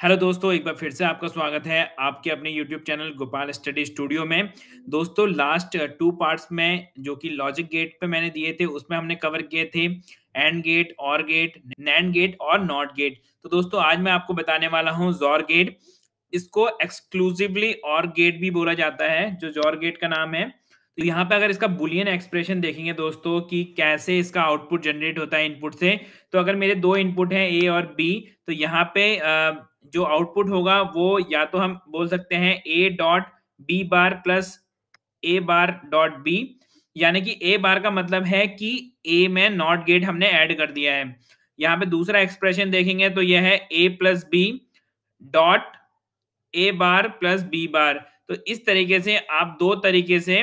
Hello दोस्तों, एक बार फिर से आपका स्वागत है आपके अपने YouTube channel Gopal study studio में। दोस्तों लास्ट टू पार्ट्स में जो कि लॉजिक गेट पे मैंने दिए थे उसमें हमने कवर किए थे एंड गेट, और गेट, नैंड गेट और नॉट गेट। तो दोस्तों आज मैं आपको बताने वाला हूँ ज़ोर गेट। इसको एक्सक्लूसिवली और गेट भी बोला जाता है, जो ज़ोर गेट का नाम है। तो यहाँ पे अगर इसका बुलियन एक्सप्रेशन देखेंगे दोस्तों कि कैसे इसका आउटपुट जनरेट होता है इनपुट से, तो अगर मेरे दो इनपुट हैं ए और बी, तो यहाँ पे अ जो आउटपुट होगा वो या तो हम बोल सकते हैं A dot B bar plus A bar dot B यानी कि ए बार का मतलब है कि ए में नॉट गेट हमने ऐड कर दिया है। यहाँ पे दूसरा एक्सप्रेशन देखेंगे तो यह है A plus B dot A bar plus B bar तो इस तरीके से आप दो तरीके से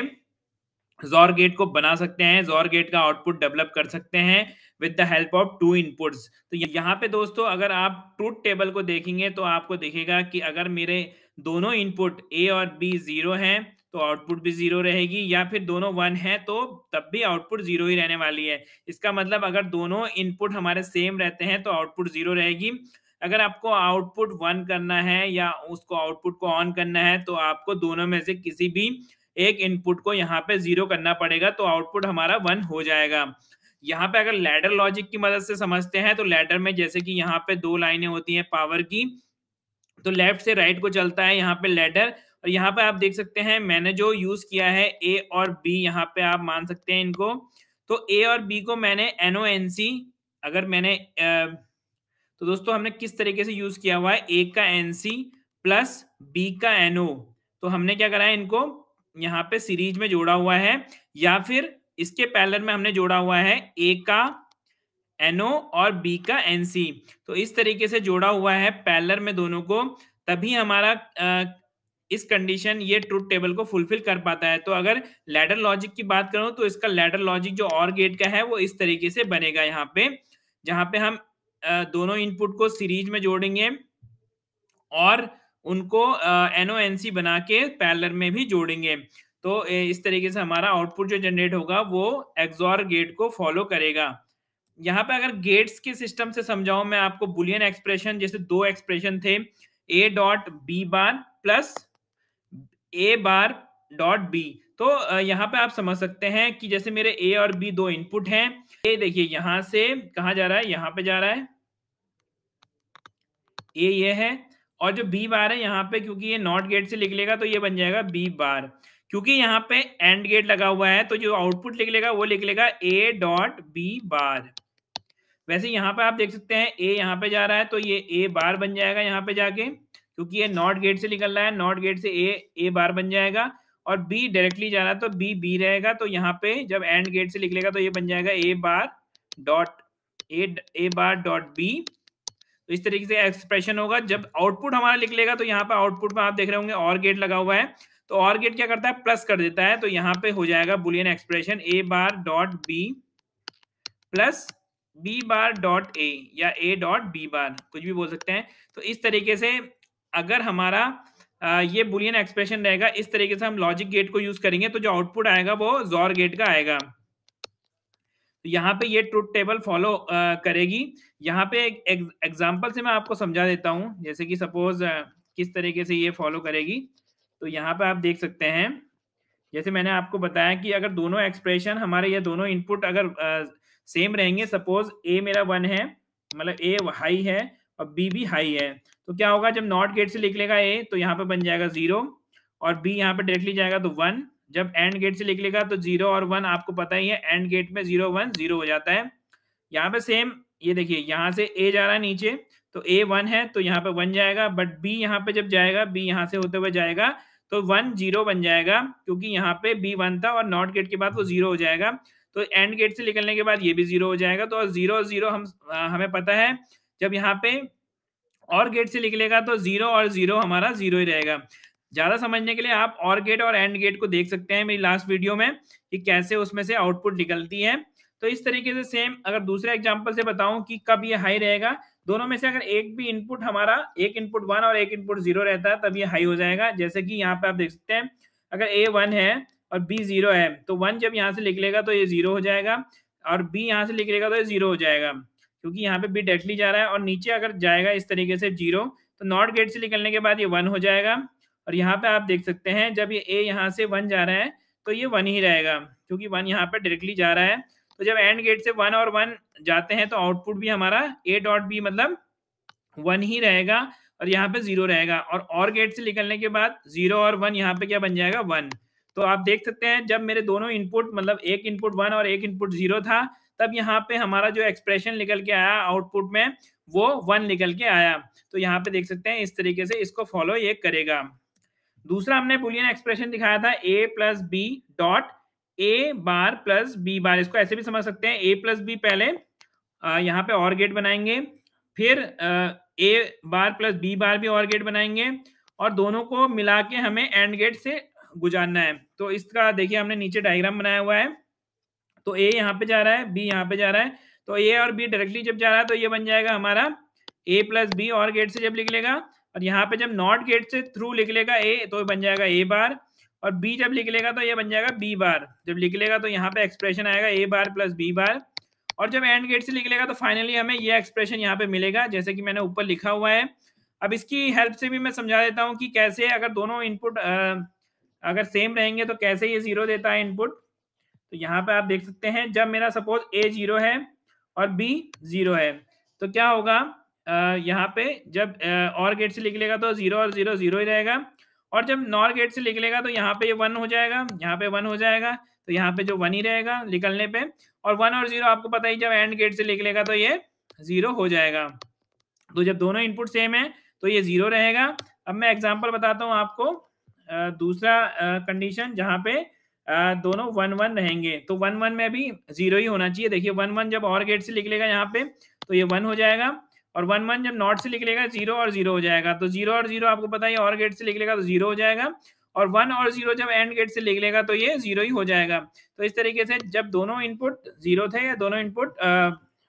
ज़ोर गेट को बना सकते हैं ज़ोर गेट का आउटपुट डेवलप कर सकते हैं। With the help of two inputs तो यहाँ पे दोस्तों, अगर आप ट्रूथ टेबल को देखेंगे तो आपको दिखेगा कि अगर मेरे दोनों इनपुट ए और बी ज़ीरो हैं तो आउटपुट भी ज़ीरो रहेगी, या फिर दोनों वन है तो तब भी आउटपुट ज़ीरो ही रहने वाली है। इसका मतलब अगर दोनों इनपुट हमारे सेम रहते हैं तो आउटपुट ज़ीरो रहेगी। अगर आपको आउटपुट वन करना है, या उसको आउटपुट को ऑन करना है तो आपको दोनों में से किसी भी एक इनपुट को यहाँ पे ज़ीरो करना पड़ेगा तो आउटपुट हमारा वन हो जाएगा। यहाँ पे अगर लैडर लॉजिक की मदद से समझते हैं तो लैडर में जैसे कि यहाँ पे दो लाइनें होती हैं पावर की तो लेफ़्ट से राइट को चलता है यहाँ पे लैडर और यहाँ पे आप देख सकते हैं, मैंने जो यूज़ किया है ए और बी यहाँ पे आप मान सकते हैं इनको तो ए और बी को मैंने एनओ एनसी अगर मैंने तो दोस्तों हमने किस तरीके से यूज़ किया हुआ है ए का एन सी प्लस बी का एनओ तो हमने क्या करा है इनको, यहाँ पे सीरीज़ में जोड़ा हुआ है, या फिर इसके पैलर में हमने जोड़ा हुआ है ए का एनओ और बी का एनसी तो इस तरीके से जोड़ा हुआ है पैलर में दोनों को तभी हमारा आ, इस कंडीशन ये ट्रूथ टेबल को फुलफिल कर पाता है। तो अगर लैडर लॉजिक की बात करूँ तो इसका लैडर लॉजिक जो और गेट का है वो इस तरीके से बनेगा यहाँ पे जहाँ पे हम दोनों इनपुट को सीरीज़ में जोड़ेंगे और उनको एनओ एनसी बना के पैलर में भी जोड़ेंगे। तो इस तरीके से हमारा आउटपुट जो जनरेट होगा, वो एक्सॉर गेट को फॉलो करेगा। यहाँ पे अगर गेट्स के सिस्टम से समझाऊं, मैं आपको बुलियन एक्सप्रेशन जैसे दो एक्सप्रेशन थे A dot B bar plus A bar dot B तो यहाँ पे आप समझ सकते हैं कि जैसे मेरे ए और बी दो इनपुट हैं ए देखिए यहाँ से कहा जा रहा है, यहाँ पे जा रहा है। ए ये है, और जो बी बार है यहाँ पे, क्योंकि ये नॉट गेट से लिख लेगा तो ये बन जाएगा बी बार क्योंकि यहाँ पे एंड गेट लगा हुआ है तो जो आउटपुट लिख लेगा, वो लिख लेगा ए डॉट बी बार वैसे यहाँ पे आप देख सकते हैं ए यहाँ पे जा रहा है तो ये ए बार बन जाएगा यहाँ पे जाके, क्योंकि ये नॉट गेट से निकल रहा है नॉट गेट से ए ए बार बन जाएगा, और बी डायरेक्टली जा रहा है तो बी बी रहेगा तो यहाँ पे जब एंड गेट से निकलेगा तो ये बन जाएगा A bar dot A A bar dot B तो इस तरीके से एक्सप्रेशन होगा, जब आउटपुट हमारा निकलेगा तो यहाँ पे आउटपुट में आप देख रहे होंगे और गेट लगा हुआ है तो और गेट क्या करता है? प्लस कर देता है तो यहाँ पे हो जाएगा boolean expression A bar dot B plus B bar dot A या ए डॉट बी बार कुछ भी बोल सकते हैं। तो इस तरीके से अगर हमारा ये बुलियन एक्सप्रेशन रहेगा, इस तरीके से हम लॉजिक गेट को यूज़ करेंगे तो जो आउटपुट आएगा वो ज़ोर गेट का आएगा। तो यहाँ पे ये ट्रूथ टेबल फॉलो करेगी। यहाँ पे एक एग्ज़ाम्पल से मैं आपको समझा देता हूँ, जैसे कि सपोज़ किस तरीके से ये फॉलो करेगी। तो यहाँ पर आप देख सकते हैं, जैसे मैंने आपको बताया कि अगर दोनों एक्सप्रेशन हमारे ये दोनों इनपुट अगर सेम रहेंगे सपोज़ ए मेरा वन है मतलब ए हाई है और बी भी हाई है तो क्या होगा जब नॉट गेट से लिख लेगा ए तो यहाँ पर बन जाएगा ज़ीरो और बी यहाँ पे डायरेक्टली जाएगा तो वन जब एंड गेट से लिख लेगा तो ज़ीरो और वन आपको पता ही है एंड गेट में ज़ीरो वन ज़ीरो हो जाता है। यहाँ पे सेम ये देखिए, यहाँ से ए जा रहा है नीचे तो ए वन है तो यहाँ पे वन जाएगा बट बी यहाँ पे जब जाएगा बी यहाँ से होते हुए जाएगा तो वन ज़ीरो बन जाएगा, क्योंकि यहाँ पे बी वन था और नॉट गेट के बाद वो ज़ीरो हो जाएगा। तो एंड गेट से निकलने के बाद ये भी ज़ीरो हो जाएगा तो ज़ीरो ज़ीरो हम हमें पता है, जब यहाँ पे और गेट से निकलेगा तो ज़ीरो और ज़ीरो हमारा ज़ीरो ही रहेगा। ज़्यादा समझने के लिए आप और गेट और एंड गेट को देख सकते हैं मेरी लास्ट वीडियो में, कि कैसे उसमें से आउटपुट निकलती है। तो इस तरीके से सेम अगर दूसरे एग्ज़ाम्पल से बताऊँ कि कब ये हाई रहेगा दोनों में से अगर एक भी इनपुट हमारा, एक इनपुट वन और एक इनपुट ज़ीरो रहता है, तब ये हाई हो जाएगा। जैसे कि यहाँ पे आप देख सकते हैं, अगर ए वन है और बी ज़ीरो है तो वन जब यहाँ से लिख लेगा तो ये ज़ीरो हो जाएगा और बी यहाँ से लिख लेगा तो ये ज़ीरो हो जाएगा, क्योंकि यहाँ पे बी डायरेक्टली जा रहा है और नीचे अगर जाएगा इस तरीके से ज़ीरो तो नॉट गेट से निकलने के बाद ये वन हो जाएगा। और यहाँ पे आप देख सकते हैं, जब ये ए यहाँ से वन जा रहा है तो ये वन ही रहेगा, क्योंकि वन यहाँ पे डायरेक्टली जा रहा है। तो जब एंड गेट से वन और वन जाते हैं तो आउटपुट भी हमारा ए डॉट बी मतलब वन ही रहेगा और यहाँ पे ज़ीरो रहेगा। और और गेट से निकलने के बाद ज़ीरो और वन यहाँ पे क्या बन जाएगा? वन तो आप देख सकते हैं, जब मेरे दोनों इनपुट मतलब एक इनपुट वन और एक इनपुट ज़ीरो था, तब यहाँ पे हमारा जो एक्सप्रेशन निकल के आया आउटपुट में, वो वन निकल के आया। तो यहाँ पे देख सकते हैं, इस तरीके से इसको फॉलो ये करेगा। दूसरा हमने बुलियन एक्सप्रेशन दिखाया था A plus B dot A bar plus B bar इसको ऐसे भी समझ सकते हैं। ए प्लस बी पहले यहाँ पे और गेट बनाएँगे। फिर ए बार प्लस बी बार भी और गेट बनाएँगे और दोनों को मिला के हमें एंड गेट से गुजारना है। तो इसका देखिए, हमने नीचे डायग्राम बनाया हुआ है। तो ए यहाँ पे जा रहा है बी यहाँ पे जा रहा है। तो ए और बी डायरेक्टली जब जा रहा है तो ये बन जाएगा हमारा ए प्लस बी और गेट से जब लिख लेगा और यहाँ पे जब नॉट गेट से थ्रू लिख लेगा ए तो बन जाएगा ए बार और बी जब लिख लेगा तो ये बन जाएगा बी बार जब लिख लेगा तो यहाँ पे एक्सप्रेशन आएगा ए बार प्लस बी बार और जब एंड गेट से लिख लेगा तो फाइनली हमें ये एक्सप्रेशन यहाँ पे मिलेगा, जैसे कि मैंने ऊपर लिखा हुआ है. अब इसकी हेल्प से भी मैं समझा देता हूँ कि कैसे अगर दोनों इनपुट अगर सेम रहेंगे तो कैसे ये ज़ीरो देता है इनपुट तो यहाँ पे आप देख सकते हैं, जब मेरा सपोज़ ए ज़ीरो है और बी ज़ीरो है तो क्या होगा? यहाँ पे जब और गेट से लिख लेगा तो ज़ीरो और ज़ीरो ज़ीरो ही रहेगा. और जब नॉर गेट से निकलेगा तो यहाँ पे ये वन हो जाएगा, यहाँ पे वन हो जाएगा तो यहाँ पे जो वन ही रहेगा निकलने पे, और वन और ज़ीरो आपको पता ही जब एंड गेट से निकलेगा तो ये ज़ीरो हो जाएगा। तो जब दोनों इनपुट सेम है तो ये ज़ीरो रहेगा। अब मैं एग्ज़ाम्पल बताता हूँ आपको दूसरा कंडीशन जहाँ पे दोनों वन वन रहेंगे तो वन वन में भी ज़ीरो ही होना चाहिए। देखिए वन वन जब और गेट से निकलेगा यहाँ पे तो ये वन हो जाएगा। और वन वन जब नॉट से लिख लेगा ज़ीरो और ज़ीरो हो जाएगा। तो ज़ीरो और ज़ीरो आपको पता है और गेट से लिख लेगा तो ज़ीरो हो जाएगा और वन और ज़ीरो जब एंड गेट से लिख लेगा तो ये ज़ीरो ही हो जाएगा। तो इस तरीके से जब दोनों इनपुट ज़ीरो थे या दोनों इनपुट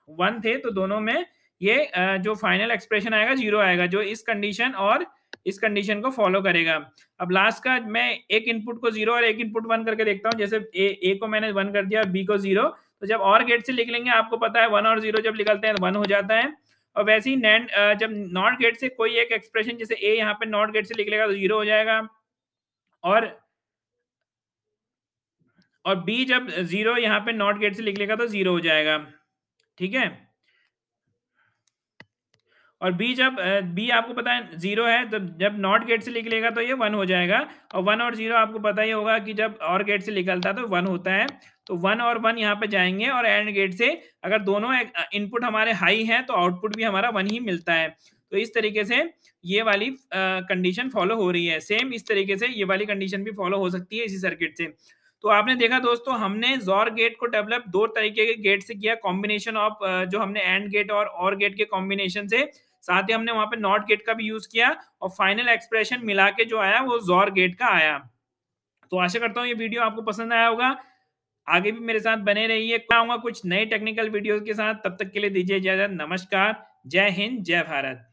वन थे तो दोनों में ये जो फाइनल एक्सप्रेशन आएगा ज़ीरो आएगा जो इस कंडीशन और इस कंडीशन को फॉलो करेगा। अब लास्ट का मैं एक इनपुट को ज़ीरो और एक इनपुट वन करके देखता हूँ। जैसे ए, ए को मैंने वन कर दिया बी को ज़ीरो तो जब और गेट से लिख लेंगे आपको पता है वन और ज़ीरो जब निकलते हैं तो वन हो जाता है। और वैसे ही नैंड जब नॉट गेट से कोई एक एक्सप्रेशन जैसे ए यहाँ पे नॉट गेट से लिख लेगा तो ज़ीरो हो जाएगा। और और बी जब ज़ीरो यहाँ पे नॉट गेट से लिख लेगा तो ज़ीरो हो जाएगा। ठीक है? और बी जब बी आपको पता है ज़ीरो है तो जब नॉट गेट से निकलेगा तो ये वन हो जाएगा। और वन और ज़ीरो आपको पता ही होगा कि जब और गेट से निकलता है तो वन होता है। तो वन और वन यहाँ पे जाएँगे और एंड गेट से अगर दोनों इनपुट हमारे हाई हैं तो आउटपुट भी हमारा वन ही मिलता है। तो इस तरीके से ये वाली कंडीशन फॉलो हो रही है। सेम इस तरीके से ये वाली कंडीशन भी फॉलो हो सकती है इसी सर्किट से। तो आपने देखा दोस्तों, हमने ज़ोर गेट को डेवलप दो तरीके के गेट से किया। कॉम्बिनेशन ऑफ़ जो हमने एंड गेट और और गेट के कॉम्बिनेशन से साथ ही हमने वहाँ पे नॉट गेट का भी यूज़ किया और फाइनल एक्सप्रेशन मिला के जो आया वो ज़ोर गेट का आया। तो आशा करता हूँ ये वीडियो आपको पसंद आया होगा। आगे भी मेरे साथ बने रहिए। आऊँगा कुछ नए टेक्निकल वीडियो के साथ। तब तक के लिए दीजिए इजाज़त। नमस्कार। जय हिंद, जय भारत।